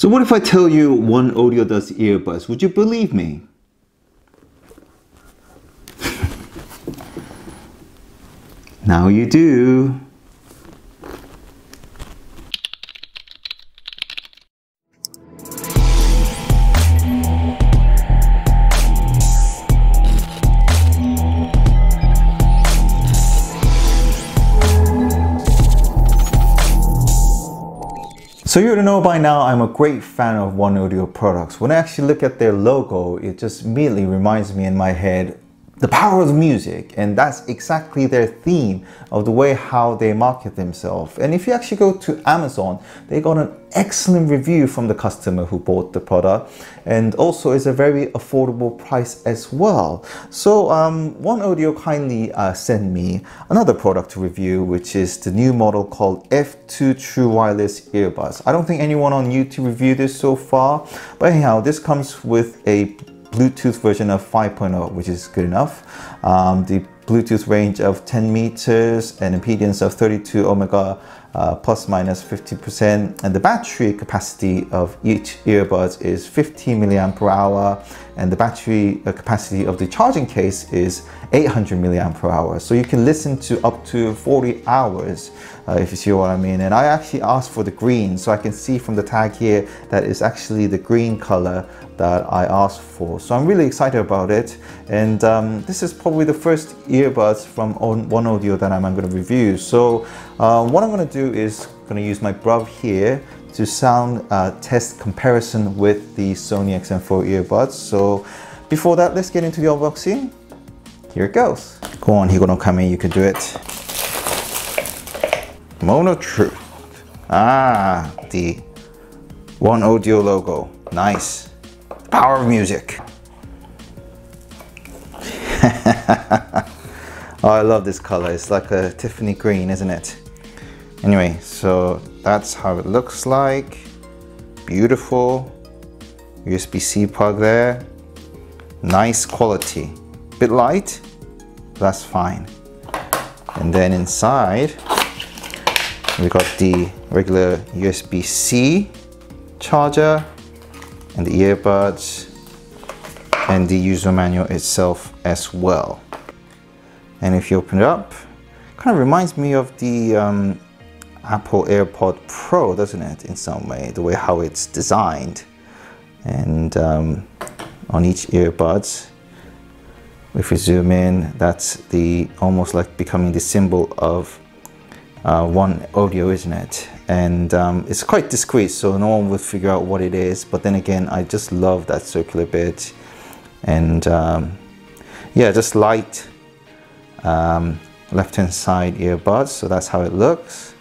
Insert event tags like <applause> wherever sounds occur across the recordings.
So what if I tell you Oneodio does earbuds? Would you believe me? <laughs> now you do. So you know by now I'm a great fan of Oneodio products. When I actually look at their logo, it just immediately reminds me in my head the power of music and that's exactly their theme of the way how they market themselves. And if you actually go to amazon they got an excellent review from the customer who bought the product and also is a very affordable price as well. So um, Oneodio kindly uh, sent me another product to review which is the new model called f2 true wireless earbuds. I don't think anyone on youtube reviewed this so far but anyhow this comes with a Bluetooth version of 5.0, which is good enough. Um, the Bluetooth range of 10 meters and impedance of 32 omega uh, plus minus 50% and the battery capacity of each earbuds is 15 milliamp hour and the battery uh, capacity of the charging case is 800 milliamp hour so you can listen to up to 40 hours uh, if you see what I mean. And I actually asked for the green so I can see from the tag here that is actually the green color that I asked for. So I'm really excited about it. And um, this is probably the first earbuds from Oneodio that I'm going to review. So uh, what I'm going to do is going to use my Brov here to sound uh, test comparison with the Sony XM4 earbuds. So before that, let's get into the unboxing. Here it goes. Go on, Higo no Kami, you can do it. Mono True. Ah, the Oneodio logo. Nice. Power of music. <laughs> oh, I love this color. It's like a Tiffany green, isn't it? Anyway, so that's how it looks like. Beautiful. USB-C plug there. Nice quality. Bit light, that's fine. And then inside, we got the regular USB-C charger and the earbuds and the user manual itself as well. And if you open it up, kind of reminds me of the um, Apple AirPod Pro, doesn't it, in some way, the way how it's designed. And um, on each earbuds, if we zoom in, that's the almost like becoming the symbol of uh, Oneodio, isn't it? And um, it's quite discreet, so no one would figure out what it is. But then again, I just love that circular bit. And um, yeah, just light um, left-hand side earbuds. So that's how it looks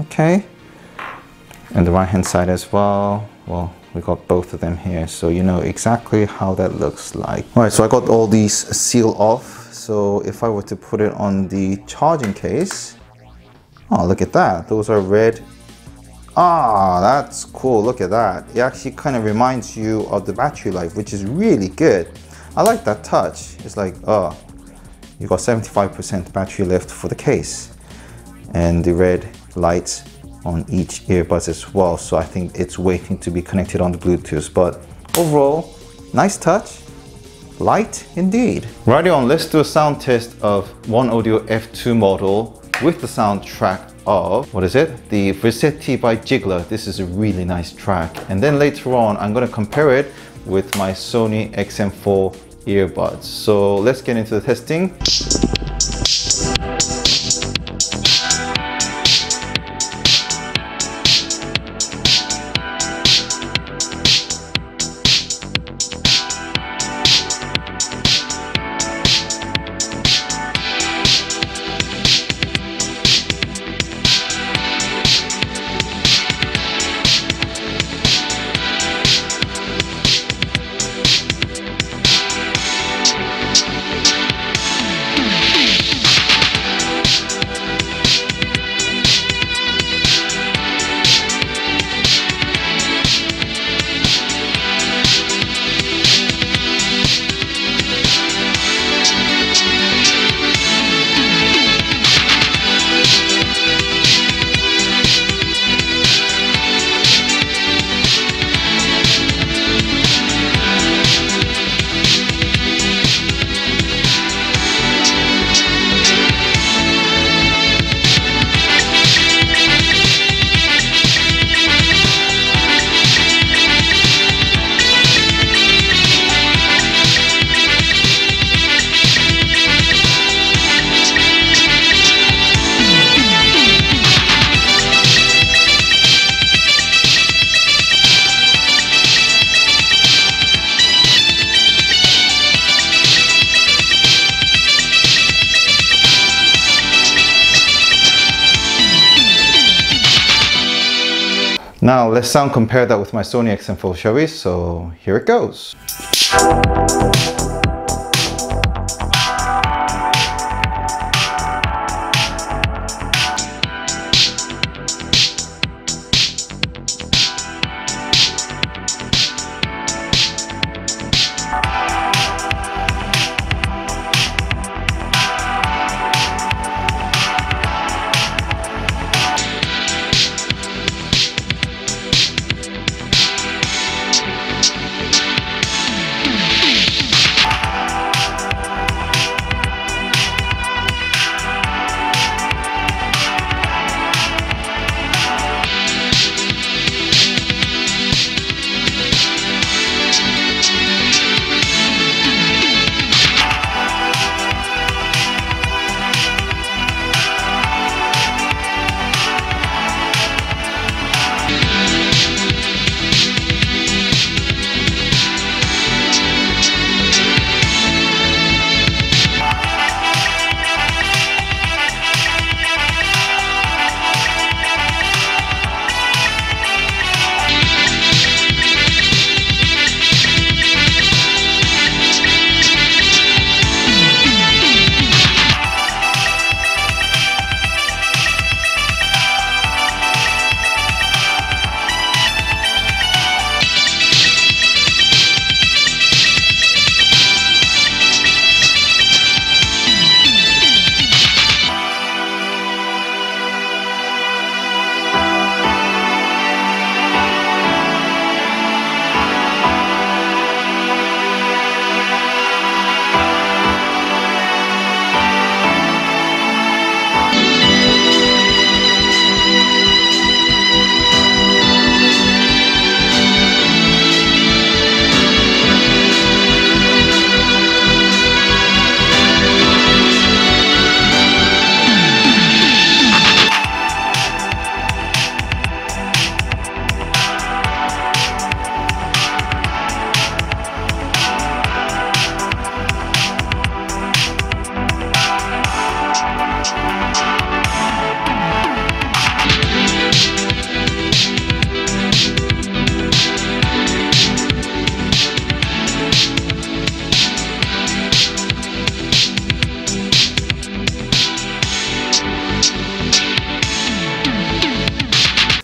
okay. And the right hand side as well. Well we got both of them here so you know exactly how that looks like. All right so i got all these sealed off. So if i were to put it on the charging case oh look at that. Those are red. Ah that's cool. Look at that. It actually kind of reminds you of the battery life which is really good. I like that touch. It's like oh you got 75 percent battery left for the case. And the red lights on each earbuds as well. So I think it's waiting to be connected on the Bluetooth. But overall, nice touch, light indeed. Right on, let's do a sound test of Oneodio F2 model with the soundtrack of, what is it? The Vercetti by jiglr. This is a really nice track. And then later on, I'm gonna compare it with my Sony XM4 earbuds. So let's get into the testing. Now let's sound compare that with my Sony XM4 shall we? So here it goes.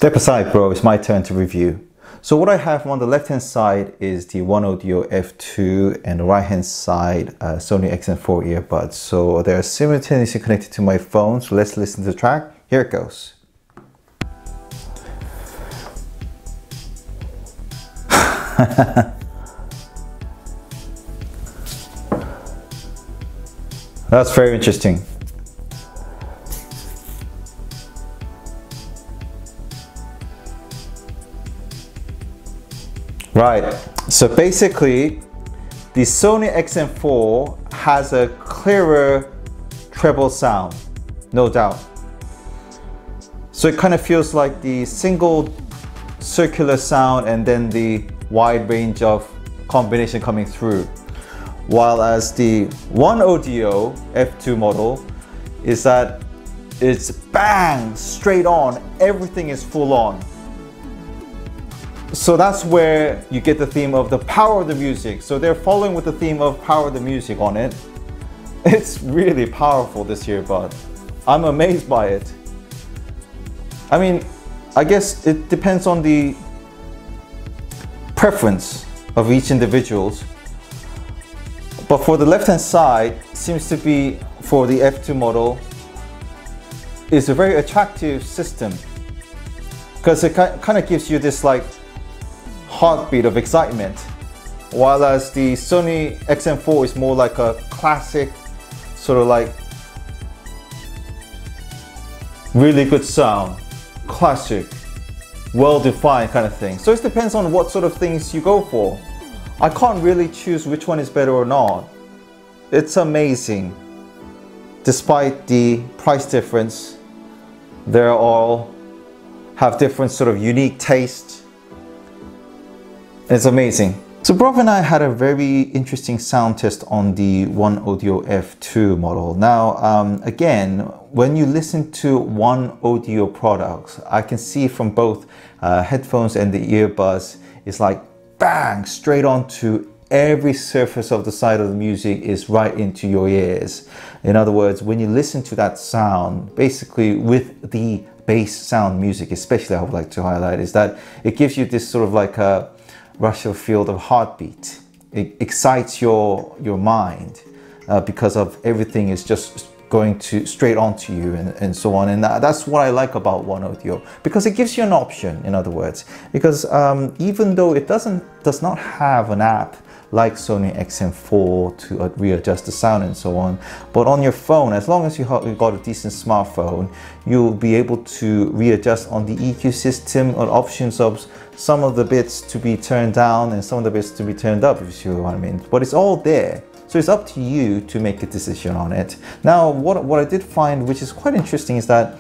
Step aside bro, it's my turn to review. So what I have on the left hand side is the Oneodio F2 and the right hand side uh, Sony XM4 earbuds. So they're simultaneously connected to my phone. So let's listen to the track. Here it goes. <laughs> That's very interesting. Right, so basically the Sony XM4 has a clearer treble sound, no doubt. So it kind of feels like the single circular sound and then the wide range of combination coming through. While as the Oneodio F2 model is that it's bang, straight on, everything is full on. So that's where you get the theme of the power of the music. So they're following with the theme of power of the music on it. <laughs> It's really powerful this year, but I'm amazed by it. I mean, I guess it depends on the preference of each individuals. But for the left hand side, seems to be for the F2 model, is a very attractive system because it kind of gives you this like heartbeat of excitement. While as the Sony XM4 is more like a classic, sort of like really good sound, classic, well-defined kind of thing. So it depends on what sort of things you go for. I can't really choose which one is better or not. It's amazing. Despite the price difference, they all have different sort of unique tastes it's amazing. So Brock and I had a very interesting sound test on the Oneodio F2 model. Now, um, again, when you listen to Oneodio products, I can see from both uh, headphones and the earbuds, it's like bang, straight onto every surface of the side of the music is right into your ears. In other words, when you listen to that sound, basically with the bass sound music, especially I would like to highlight, is that it gives you this sort of like a rush of field of heartbeat. It excites your, your mind uh, because of everything is just going to straight onto you and, and so on. And that's what I like about Oneodio because it gives you an option, in other words, because um, even though it doesn't, does not have an app like Sony XM4 to uh, readjust the sound and so on. But on your phone, as long as you have got a decent smartphone, you'll be able to readjust on the EQ system or options of some of the bits to be turned down and some of the bits to be turned up, if you see what I mean. But it's all there. So it's up to you to make a decision on it. Now, what, what I did find, which is quite interesting, is that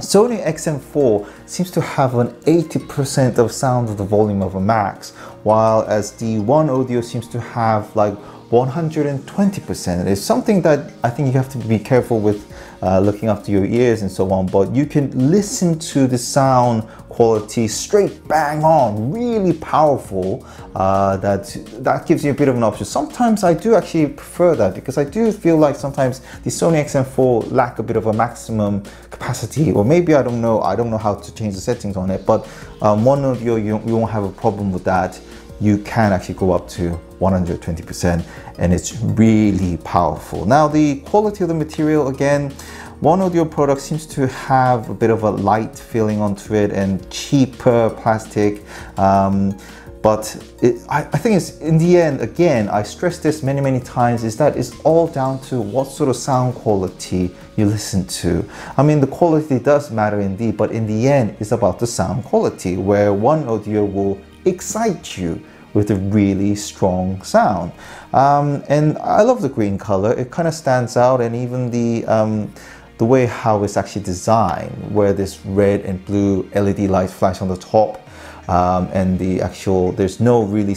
Sony XM4 seems to have an 80% of sound of the volume of a max, while as the Oneodio seems to have like 120%. It's something that I think you have to be careful with uh, looking after your ears and so on, but you can listen to the sound quality straight bang on, really powerful. Uh, that, that gives you a bit of an option. Sometimes I do actually prefer that because I do feel like sometimes the Sony XM4 lack a bit of a maximum capacity or maybe I don't know, I don't know how to change the settings on it, but um, Oneodio, you, you won't have a problem with that you can actually go up to 120% and it's really powerful. Now the quality of the material again, Oneodio product seems to have a bit of a light feeling onto it and cheaper plastic. Um, but it, I, I, think it's in the end, again, I stress this many, many times, is that it's all down to what sort of sound quality you listen to. I mean, the quality does matter indeed, but in the end, it's about the sound quality, where Oneodio will excite you with a really strong sound. Um, and I love the green color. It kind of stands out and even the um, the way how it's actually designed, where this red and blue LED light flash on the top um, and the actual, there's no really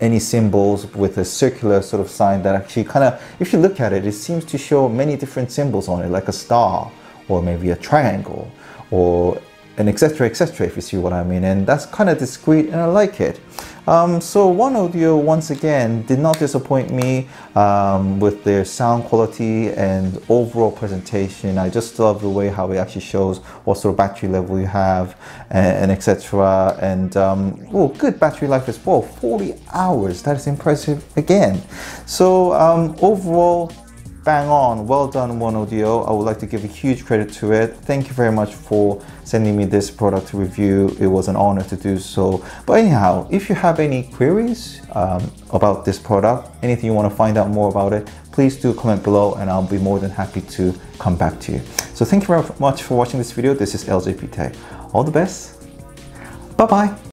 any symbols with a circular sort of sign that actually kind of, if you look at it, it seems to show many different symbols on it, like a star or maybe a triangle or an etc etc if you see what I mean. And that's kind of discreet and I like it um, so Oneodio once again did not disappoint me um, with their sound quality and overall presentation. I just love the way how it actually shows what sort of battery level you have and, and etc and um, oh good battery life as well. 40 hours. That is impressive again. So um, overall bang on. Well done Oneodio. I would like to give a huge credit to it. Thank you very much for sending me this product to review. It was an honor to do so. But anyhow if you have any queries um, about this product anything you want to find out more about it please do comment below and i'll be more than happy to come back to you. So thank you very much for watching this video. This is ljp all the best. Bye bye